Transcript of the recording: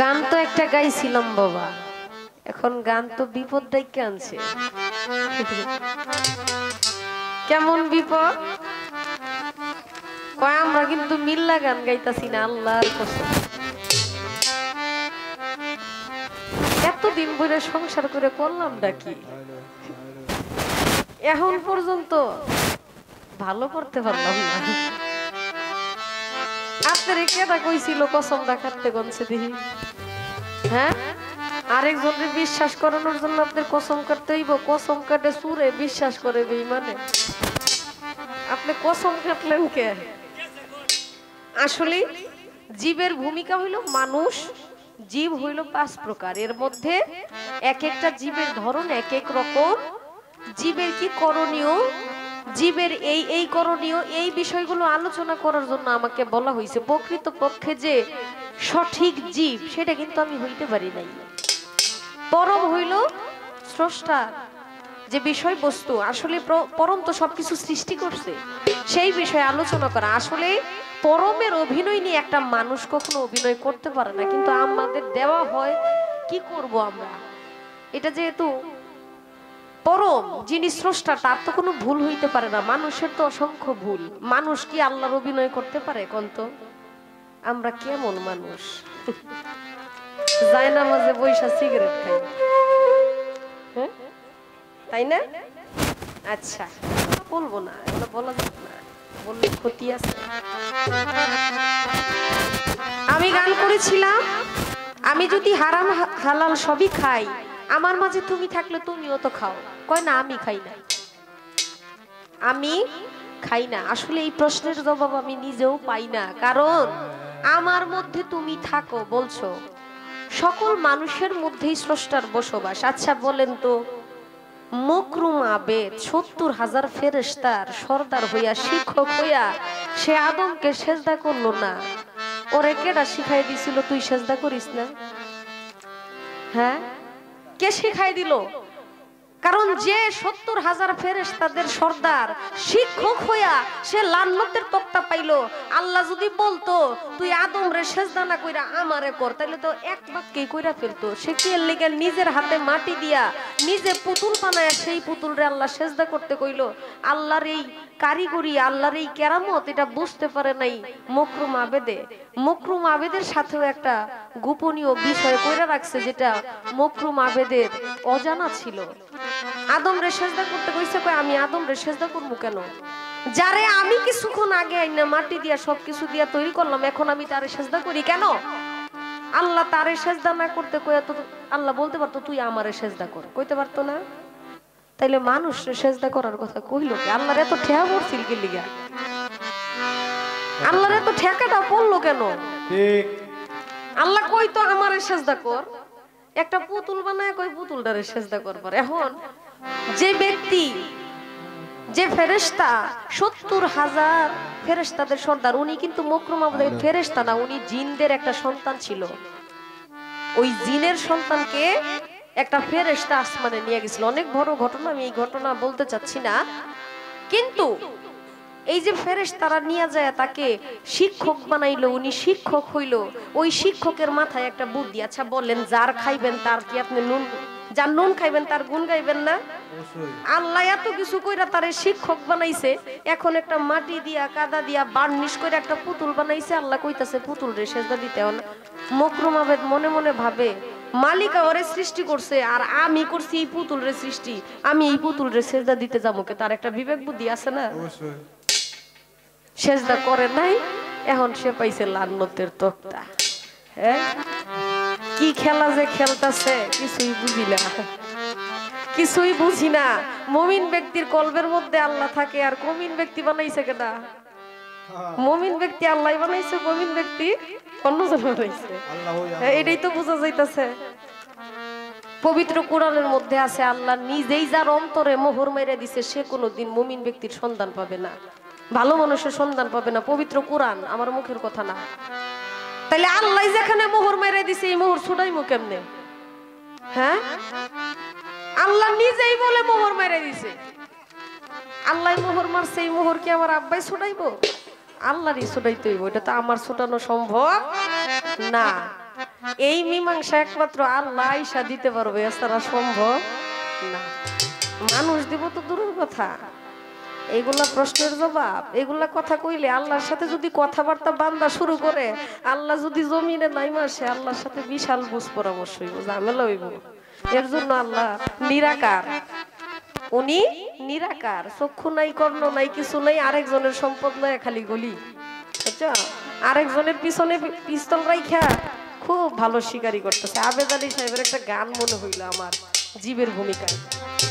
গান তো একটা গাইছিলাম বাবা। এখন গান তো বিপদ ডাইকে আনছে। কেমন বিপদ? কয়, আমরা কিন্তু মিল্লা গান গাইতাছি না, আল্লাহর কসম। এতদিন ধরে সংসার করে করলাম কি? এখন পর্যন্ত ভালো করতে পারলাম না। আপনার কেটা কইছিল কসম দেখাতে গনছে দিহি? হ্যাঁ? আরেকজনের বিশ্বাস করানোর জন্য আপনার কসম কাটতে হইব। কসম কাটে সুরে বিশ্বাস করে মানে আপনি কসম কাটলেন কে? আসলে জীবের ভূমিকা হইল মানুষ, জীব হইল পাঁচ প্রকার। এর মধ্যে এক একটা জীবের ধরন, এক এক রকম। জীবের কি করণীয়? জীবের এই এই করণীয়, এই বিষয়গুলো আলোচনা করার জন্য আমাকে বলা হয়েছে প্রকৃত পক্ষে যে সঠিক জীব, সেটা কিন্তু আমি হইতে পারি নাই। পরম হইল স্রষ্টা, যে বিষয়বস্তু, আসলে পরম তো সবকিছু সৃষ্টি করছে, সেই বিষয়ে আলোচনা করা। আসলে পরমের অভিনয় নিয়ে একটা মানুষ কখনো অভিনয় করতে পারে না, কিন্তু আমাদের দেওয়া হয় কি করব আমরা? এটা যেহেতু পরম যিনি স্রষ্টা, তার তো কোনো ভুল হইতে পারে না। মানুষের তো অসংখ্য ভুল। মানুষ কি আল্লাহর অভিনয় করতে পারে, কন্ত? আমরা কেমন মানুষ? যায় না মাঝে বৈশা সিগারেট খাই। হ্যাঁ? তাই না? আচ্ছা বলব না, এগুলো বলা যাবে না। বললে ক্ষতি আছে। আমি গান করেছিলাম, আমি যদি হারাম, হালাল সবই খাই আমার মাঝে তুমি থাকলে তুমিও তো খাও। কয় না, আমি খাই না। আমি খাই না। আসলে এই প্রশ্নের জবাব আমি নিজেও পাই না। কারণ আমার মধ্যে তুমি থাকো, বলছো। সকল মানুষের মধ্যেই স্রষ্টার বসবাস। আচ্ছা বলেন তো, মকরুম আবেদ, সত্তর হাজার ফেরেস্তার সর্দার হইয়া, শিক্ষক হইয়া, সে আদমকে সেজদা করল না? ওরে কেডা শিখাই দিছিল, তুই সেজদা করিস না? হ্যাঁ? কে শিখাই দিল? কারণ যে সত্তর হাজার ফেরেস তাদের সর্দার, শিক্ষক হইয়া সে লান্নতের তক্তা পাইল, আল্লাহ যদি বলতো, তুই আদম রে সেজদানা কইরা আমারে কর তাহলে তো এক বাক্যে কইরা ফেলতো। সে কি লেগে নিজের হাতে মাটি দিয়া, নিজে পুতুল বানায় সেই পুতুল রে আল্লাহ সেজদা করতে কইল? আল্লাহর এই কারিগরি আল্লাহর এই কেরামত, এটা বুঝতে পারে নাই মকরুম আবেদে। মকরুম আবেদের সাথেও একটা গোপনীয় বিষয় কইরা রাখছে, যেটা মকরুম আবেদের অজানা ছিল। আদম রে সেজদা করতে কইছে কই আমি আদম রে সেজদা করব কেন? যারে আমি কিছুক্ষণ আগে আইনা মাটি দিয়া সবকিছু দিয়া তৈরি করলাম, এখন আমি তারে সেজদা করি কেন? আল্লাহ তারে সেজদা না করতে কই তো আল্লাহ বলতে পারতো, তুই আমারে সেজদা কর। কইতে পারতো না? তাইলে মানুষ সেজদা করার কথা কইল কি? আল্লাহর এত ঠেয়া পড়ছিল কি লিগা? আল্লাহর এত ঠেকাটা পড়ল কেন? ঠিক। আল্লাহ কই তো আমারে সেজদা কর? একটা পুতুল বানায় কই পুতুলটারে সেজদা করবার? এখন যে ব্যক্তি যে ফেরেস্তা সত্তর হাজার ফেরেস্তাদের সর্দার উনি কিন্তু মকরুম আমাদের ফেরেস্তা না উনি জিনদের একটা সন্তান ছিল। ওই জিনের সন্তানকে একটা ফেরেস্তা আসমানে নিয়ে গেছিল। অনেক বড় ঘটনা আমি এই ঘটনা বলতে চাচ্ছি না। কিন্তু এই যে ফেরেস তারা নিয়ে যায় তাকে শিক্ষক বানাইলো উনি শিক্ষক হইল। ওই শিক্ষকের মাথায় একটা বুদ্ধি আচ্ছা বললেন যার খাইবেন তার কি আপনি নুন যার নুন খাইবেন তার গুণ গাইবেন না? আল্লাহ এত কিছু কইরা তারে শিক্ষক বানাইছে এখন একটা মাটি দিয়া কাদা দিয়া বার্নিশ করে একটা পুতুল বানাইছে। আল্লাহ কইতাছে পুতুল রে সেজদা দিতে মকরুম আবেদ মনে মনে ভাবে মালিকা ওরে সৃষ্টি করছে আর আমি করছি এই পুতুল রে সৃষ্টি। আমি এই পুতুল রে সেজদা দিতে যাব তার একটা বিবেক বুদ্ধি আছে না? সেজদা করে নাই এখন সে পাইছে লান্নতের তক্তা। হ্যাঁ কি খেলা যে খেলতাছে কিছুই বুঝি না। কিছুই বুঝি না। মমিন ব্যক্তির কলবের মধ্যে আল্লাহ থাকে আর কমিন ব্যক্তি বানাইছে কেনা মমিন ব্যক্তি আল্লাহ বানাইছে কমিন ব্যক্তি অন্যজন বানাইছে। হ্যাঁ, এটাই তো বোঝা যাইতাছে। পবিত্র কোরআনের মধ্যে আছে আল্লাহ নিজেই যার অন্তরে মোহর মেরে দিছে সে কোনোদিন মুমিন ব্যক্তির সন্ধান পাবে না। ভালো মানুষের সন্ধান পাবে না। পবিত্র কোরআন আমার মুখের কথা না। তাহলে আল্লাহ যেখানে মোহর মেরে দিছে এই মোহর ছুটাইমু কেমনে? হ্যাঁ? আল্লাহ নিজেই বলে মোহর মেরে দিছে। আল্লাহ মোহর মারছে এই মোহর কি আমার আব্বাই ছুটাইবো? আল্লাহরই ছুটাইতে হইব, এটা তো আমার ছুটানো সম্ভব না। এই মীমাংসা একমাত্র আল্লাহ আইসা দিতে পারবে এছাড়া সম্ভব না। মানুষ দিব তো দূরের কথা। এইগুলা প্রশ্নের জবাব, এগুলা কথা কইলে আল্লাহর সাথে যদি কথাবার্তা বান্দা শুরু করে, আল্লাহ যদি জমিনে নাই মাসে আল্লাহর সাথে বিশাল বুঝ পরামর্শ হইব, ঝামেলা হইব। এর জন্য আল্লাহ নিরাকার। উনি নিরাকার, চক্ষু নাই, কর্ণ নাই, কিছু নাই, আরেকজনের সম্পদ লয় খালি গলি। বুঝছ? আরেকজনের পিছনে পিস্তল রাইখা খুব ভালো শিকারি করতেছে। আবেদ আলী সাহেবের একটা গান মনে হইল আমার, জীবের ভূমিকায়।